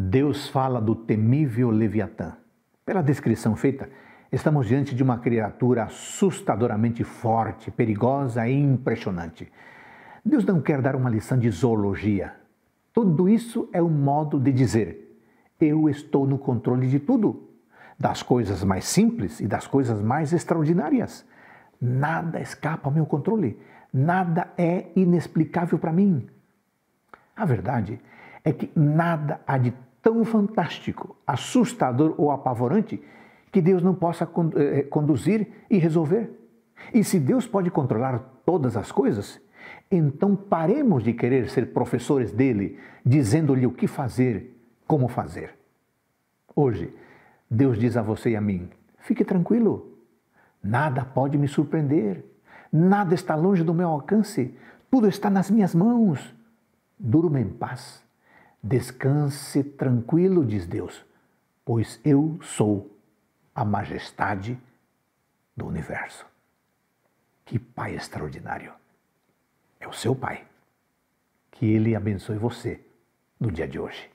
Deus fala do temível Leviatã. Pela descrição feita, estamos diante de uma criatura assustadoramente forte, perigosa e impressionante. Deus não quer dar uma lição de zoologia. Tudo isso é um modo de dizer: eu estou no controle de tudo, das coisas mais simples e das coisas mais extraordinárias. Nada escapa ao meu controle, nada é inexplicável para mim. A verdade é que nada há de tão fantástico, assustador ou apavorante que Deus não possa eh, conduzir e resolver. E se Deus pode controlar todas as coisas, então paremos de querer ser professores dele, dizendo-lhe o que fazer, como fazer. Hoje, Deus diz a você e a mim: fique tranquilo, nada pode me surpreender, nada está longe do meu alcance, tudo está nas minhas mãos. Durma em paz Descanse tranquilo, diz Deus, pois eu sou a majestade do universo. Que Pai extraordinário! É o seu Pai. Que Ele abençoe você no dia de hoje.